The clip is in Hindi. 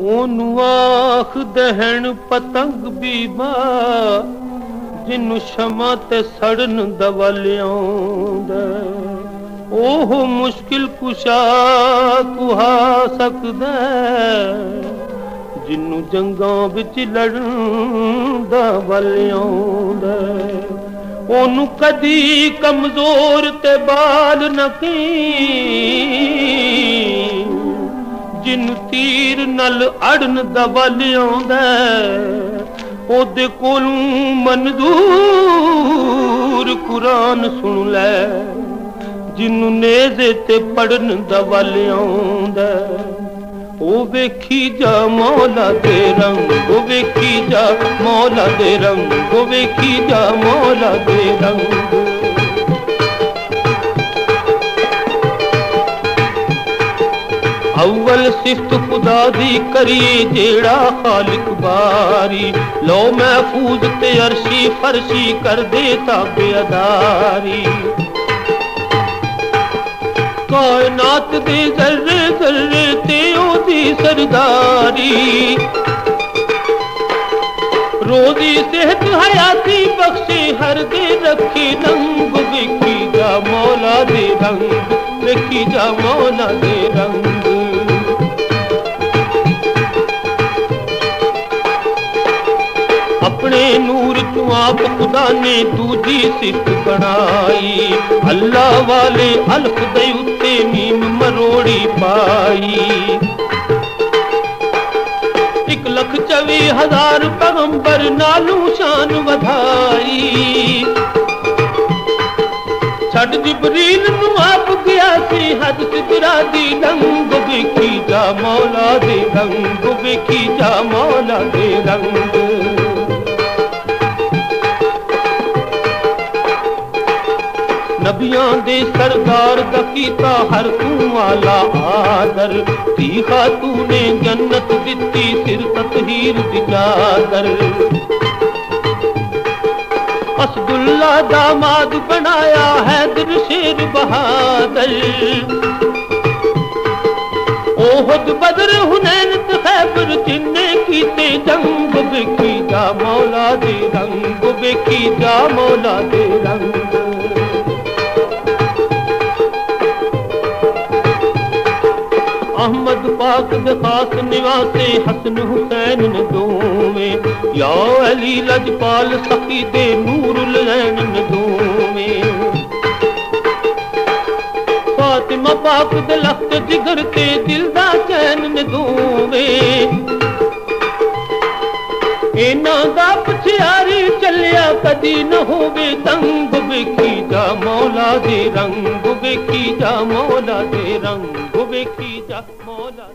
ਉਹਨੂੰ ਆਖ ਦਹਿਣ ਪਤੰਗ ਬੀਬਾ ਜਿਨੂੰ ਸ਼ਮਾ ਤੇ ਸੜਨ ਦਵਲਿਆਉਂਦਾ ਉਹ ਮੁਸ਼ਕਿਲ ਕੁਸ਼ਾ ਕੁਹਾ ਸਕਦਾ ਜਿਨੂੰ ਜੰਗਾਂ ਵਿੱਚ ਲੜਨ ਦਾ। ਵਲਿਆਉਂਦਾ ਉਹਨੂੰ ਕਦੀ ਕਮਜ਼ੋਰ ਤੇ ਬਾਲ ਨਾ ਕੀ ਜਿਨ ਤੀਰ ਨਾਲ ਅੜਨ ਦਾ ਵੱਲ ਆਉਂਦਾ ਉਹਦੇ ਕੋਲੋਂ ਮਨਜ਼ੂਰ ਕੁਰਾਨ ਸੁਣ ਲੈ, ਜਿਨੂੰ ਨੇਜ਼ੇ ਤੇ ਪੜਨ ਦਾ ਵੱਲ ਆਉਂਦਾ ਉਹ ਵੇਖੀ ਜਾ ਮੌਲਾ ਦੇ ਰੰਗ, ਉਹ ਵੇਖੀ ਜਾ ਮੌਲਾ ਦੇ ਰੰਗ, ਉਹ ਵੇਖੀ ਜਾ ਮੌਲਾ ਦੇ ਰੰਗ। अव्वल सिफ्त खुदा दी करी जेड़ा खालिक बारी। लो महफूज ते अरशी फरशी कर दे ताबे अदारी। कायनात दे जर्रे जर्रे ते ओदी सरदारी। रोजी सेहत हयाती बख्शे हर दे रखी रंग देखी जा मौला दे रंग, देखी जा मौला दे रंग। आप खुदा ने दूजी सिफत बनाई। अल्लाह वाले अल्फ दे उत्ते मरोड़ी पाई। एक लख चवी हज़ार पैगंबर नालू शान वधाई छठ जिबरील नु आप गया से हद सिदरा दी रंग देखी जा मौला दे रंग देखी जा मौला दे रंग ਨਬੀਆਂ ਦੇ ਸਰਦਾਰ ਦਾ ਕੀਤਾ ਹਰ ਤੂੰ ਵਾਲਾ ਆਦਰ ਧੀ ਖਾਤੂ ਨੇ ਜੰਨਤ ਦਿੱਤੀ ਸਿਰ ਤਤਹੀਰ ਦੀ ਚਾਦਰ ਅਸਦੁੱਲਾ ਦਾਮਾਦ ਬਣਾਇਆ ਹੈ ਦਰ ਸ਼ੇਰ ਬਹਾਦਰ ओहद बदर हुनैन ते खैबर जिन्ने कीते जंग ਵੇਖੀ ਜਾ ਮੌਲਾ ਦੇ ਰੰਗ ਵੇਖੀ ਜਾ ਮੌਲਾ ਦੇ ਰੰਗ पाक दे खास निवासे हसन हुसैन ने दोवें या अली लजपाल सखी दे नूरुल ऐन ने दोवें फातिमा पाक दे लख्त जिगर ते दिल दा चैन ने दोवें ਇਹਨਾਂ ਦਾ ਪਛਿਆਰੀ ਚੱਲਿਆ ਕਦੀ ਨਾ ਹੋਵੇ ਤੰਗ ਵੇਖੀ ਜਾ ਮੌਲਾ ਦੇ ਰੰਗ की जा मौला दे रंग की जा मौला